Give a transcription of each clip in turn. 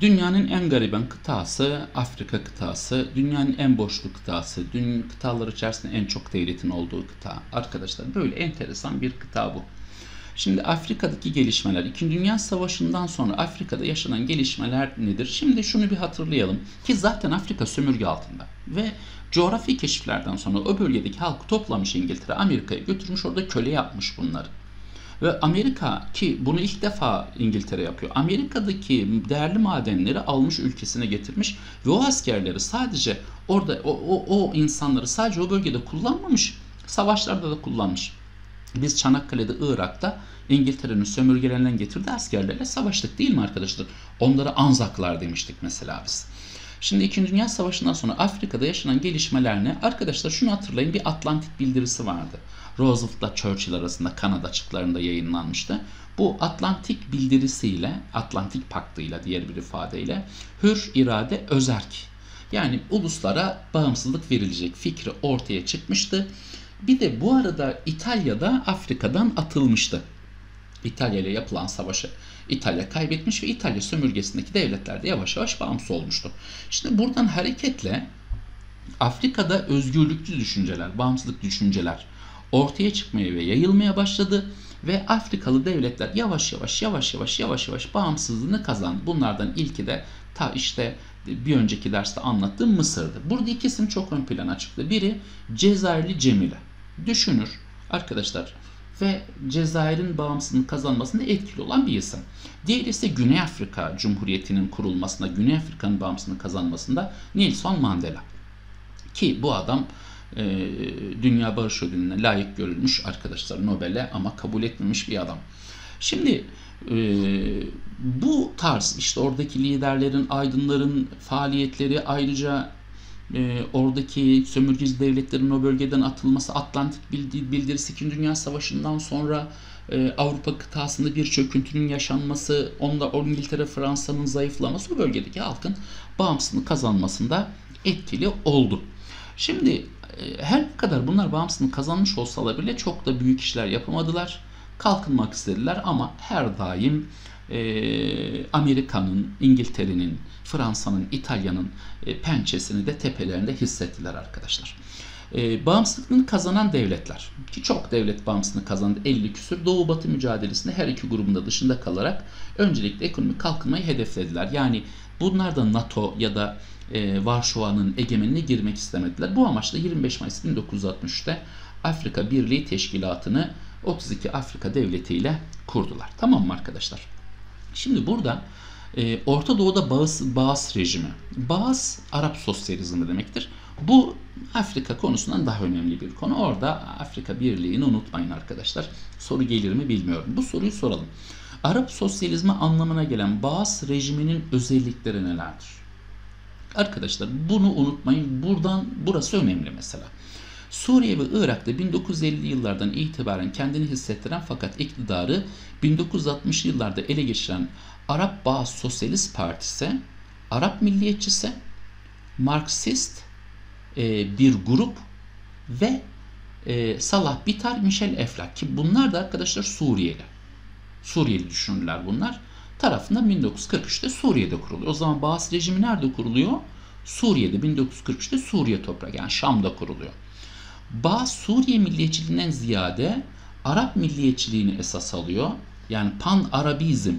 Dünyanın en gariben kıtası Afrika kıtası, dünyanın en boşlu kıtası, dünyanın kıtalar içerisinde en çok devletin olduğu kıta. Arkadaşlar böyle enteresan bir kıta bu. Şimdi Afrika'daki gelişmeler, İkinci Dünya Savaşı'ndan sonra Afrika'da yaşanan gelişmeler nedir? Şimdi şunu bir hatırlayalım ki zaten Afrika sömürge altında ve coğrafi keşiflerden sonra o bölgedeki halkı toplamış İngiltere, Amerika'ya götürmüş orada köle yapmış bunları. Ve Amerika ki bunu ilk defa İngiltere yapıyor. Amerika'daki değerli madenleri almış ülkesine getirmiş ve o askerleri sadece orada o, o, o insanları sadece o bölgede kullanmamış. Savaşlarda da kullanmış. Biz Çanakkale'de, Irak'ta İngiltere'nin sömürgelerinden getirdiği askerlerle savaştık değil mi arkadaşlar? Onlara Anzaklar demiştik mesela biz. Şimdi 2. Dünya Savaşı'ndan sonra Afrika'da yaşanan gelişmeler ne? Arkadaşlar şunu hatırlayın bir Atlantik bildirisi vardı. Roosevelt'la Churchill arasında Kanada açıklarında yayınlanmıştı. Bu Atlantik bildirisiyle, Atlantik paktıyla diğer bir ifadeyle hür irade özerk yani uluslara bağımsızlık verilecek fikri ortaya çıkmıştı. Bir de bu arada İtalya'da Afrika'dan atılmıştı. İtalya ile yapılan savaşı İtalya kaybetmiş ve İtalya sömürgesindeki devletler de yavaş yavaş bağımsız olmuştu. Şimdi buradan hareketle Afrika'da özgürlükçü düşünceler, bağımsızlık düşünceler ortaya çıkmaya ve yayılmaya başladı ve Afrikalı devletler yavaş yavaş yavaş yavaş yavaş yavaş bağımsızlığını kazandı. Bunlardan ilki de ta işte bir önceki derste anlattığım Mısır'dı. Burada ikisini çok ön plana çıktı. Biri Cezayirli Cemile. Düşünür arkadaşlar ve Cezayir'in bağımsızlığını kazanmasında etkili olan bir isim. Diğeri ise Güney Afrika Cumhuriyeti'nin kurulmasında, Güney Afrika'nın bağımsızlığını kazanmasında Nelson Mandela. Ki bu adam e, Dünya Barış Ödülü'ne layık görülmüş arkadaşlar Nobel'e ama kabul etmemiş bir adam. Şimdi e, bu tarz işte oradaki liderlerin, aydınların faaliyetleri ayrıca e, oradaki sömürgeci devletlerin o bölgeden atılması, Atlantik bildirisi 2. Dünya Savaşı'ndan sonra e, Avrupa kıtasında bir çöküntünün yaşanması, onda İngiltere, Fransa'nın zayıflaması o bölgedeki halkın bağımsızlığını kazanmasında etkili oldu. Şimdi e, her ne kadar bunlar bağımsızlığını kazanmış olsalar bile çok da büyük işler yapamadılar. Kalkınmak istediler ama her daim e, Amerika'nın, İngiltere'nin, Fransa'nın, İtalya'nın e, pençesini de tepelerinde hissettiler arkadaşlar. E, bağımsızlığını kazanan devletler ki çok devlet bağımsızlığını kazandı 50 küsür Doğu Batı mücadelesinde her iki grubunda dışında kalarak öncelikle ekonomik kalkınmayı hedeflediler. Yani bunlar da NATO ya da e, Varşova'nın egemenine girmek istemediler. Bu amaçla 25 Mayıs 1963'te Afrika Birliği Teşkilatı'nı 32 Afrika devleti ile kurdular. Tamam mı arkadaşlar? Şimdi burada e, Orta Doğu'da Bağız, Bağız rejimi. Bağız Arap sosyalizmi demektir. Bu Afrika konusundan daha önemli bir konu. Orada Afrika Birliği'ni unutmayın arkadaşlar. Soru gelir mi bilmiyorum. Bu soruyu soralım. Arap sosyalizmi anlamına gelen Bağız rejiminin özellikleri nelerdir? Arkadaşlar bunu unutmayın. Buradan burası önemli mesela. Suriye ve Irak'ta 1950'li yıllardan itibaren kendini hissettiren fakat iktidarı 1960'lı yıllarda ele geçiren Arap Bağ Sosyalist Partisi, Arap milliyetçisi, Marksist e, bir grup ve e, Salah Bitar, Michel Eflak ki bunlar da arkadaşlar Suriyeli. Suriyeli düşünürler bunlar. Tarafından 1943'te Suriye'de kuruluyor. O zaman Bağız rejimi nerede kuruluyor? Suriye'de 1943'te Suriye toprağı yani Şam'da kuruluyor. Bağ Suriye milliyetçiliğinden ziyade Arap milliyetçiliğini esas alıyor. Yani pan-Arabizm,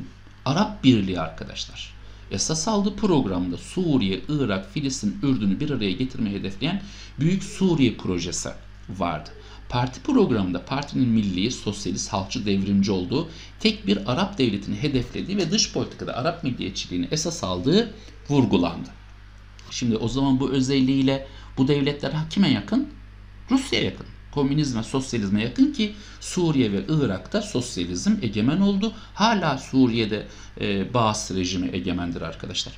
Arap Birliği arkadaşlar. Esas aldığı programda Suriye, Irak, Filistin, Ürdün'ü bir araya getirmeyi hedefleyen Büyük Suriye projesi vardı. Parti programında partinin milli, sosyalist, halkçı, devrimci olduğu tek bir Arap devletini hedeflediği ve dış politikada Arap milliyetçiliğini esas aldığı vurgulandı. Şimdi o zaman bu özelliğiyle bu devletler kime yakın? Rusya'ya yakın. Komünizme, sosyalizme yakın ki Suriye ve Irak'ta sosyalizm egemen oldu. Hala Suriye'de e, Baas rejimi egemendir arkadaşlar.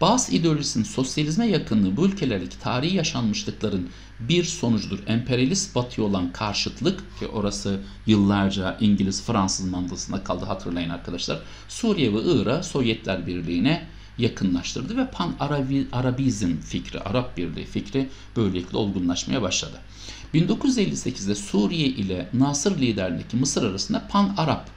Baas ideolojisinin sosyalizme yakınlığı bu ülkelerdeki tarihi yaşanmışlıkların bir sonucudur. Emperyalist batıya olan karşıtlık ki orası yıllarca İngiliz, Fransız mandasında kaldı hatırlayın arkadaşlar. Suriye ve Irak Sovyetler Birliği'ne yakınlaştırdı ve pan Arabizm fikri, Arap Birliği fikri böylelikle olgunlaşmaya başladı. 1958'de Suriye ile Nasır liderliğindeki Mısır arasında pan Arap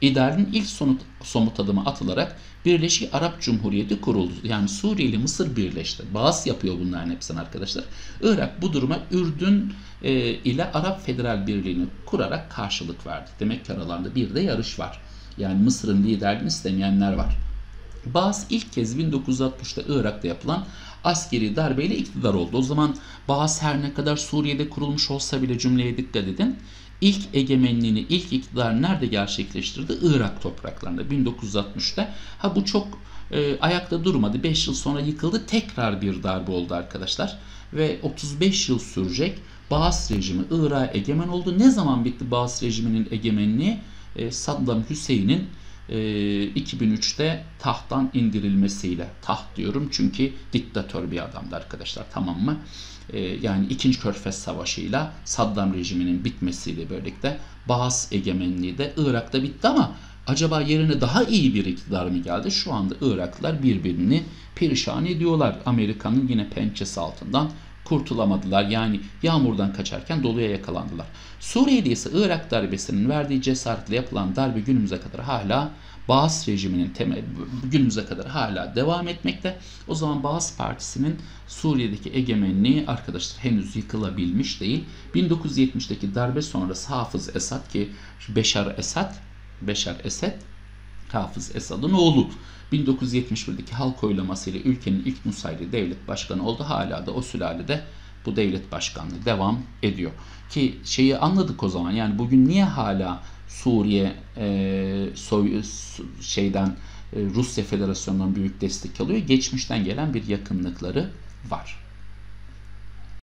İdealin ilk somut, somut adımı atılarak Birleşik Arap Cumhuriyeti kuruldu. Yani Suriye ile Mısır birleşti. Bağız yapıyor bunların hepsini arkadaşlar. Irak bu duruma Ürdün e, ile Arap Federal Birliği'ni kurarak karşılık verdi. Demek ki aralarında bir de yarış var. Yani Mısır'ın liderliğini istemeyenler var. Baas ilk kez 1960'ta Irak'ta yapılan askeri darbeyle iktidar oldu. O zaman Baas her ne kadar Suriye'de kurulmuş olsa bile cümleye dikkat edin. İlk egemenliğini, ilk iktidarı nerede gerçekleştirdi? Irak topraklarında 1960'ta. Ha bu çok e, ayakta durmadı. 5 yıl sonra yıkıldı. Tekrar bir darbe oldu arkadaşlar. Ve 35 yıl sürecek Baas rejimi Irak'a egemen oldu. Ne zaman bitti Baas rejiminin egemenliği? E, Saddam Hüseyin'in 2003'te e, tahttan indirilmesiyle taht diyorum çünkü diktatör bir adamdı arkadaşlar tamam mı? E, yani 2. Körfez Savaşı'yla Saddam rejiminin bitmesiyle birlikte Baas egemenliği de Irak'ta bitti ama acaba yerine daha iyi bir iktidar mı geldi? Şu anda Iraklılar birbirini perişan ediyorlar. Amerika'nın yine pençesi altından kurtulamadılar. Yani yağmurdan kaçarken doluya yakalandılar. Suriye'de ise Irak darbesinin verdiği cesaretle yapılan darbe günümüze kadar hala Baas rejiminin temel günümüze kadar hala devam etmekte. O zaman Baas Partisi'nin Suriye'deki egemenliği arkadaşlar henüz yıkılabilmiş değil. 1970'teki darbe sonrası Hafız Esad ki Beşar Esad Beşar Esed Hafız Esad'ın oğlu 1971'deki halk oylamasıyla ülkenin ilk Nusayri devlet başkanı oldu. Hala da o sülalede bu devlet başkanlığı devam ediyor. Ki şeyi anladık o zaman yani bugün niye hala Suriye e, soy, şeyden e, Rusya Federasyonu'ndan büyük destek alıyor? Geçmişten gelen bir yakınlıkları var.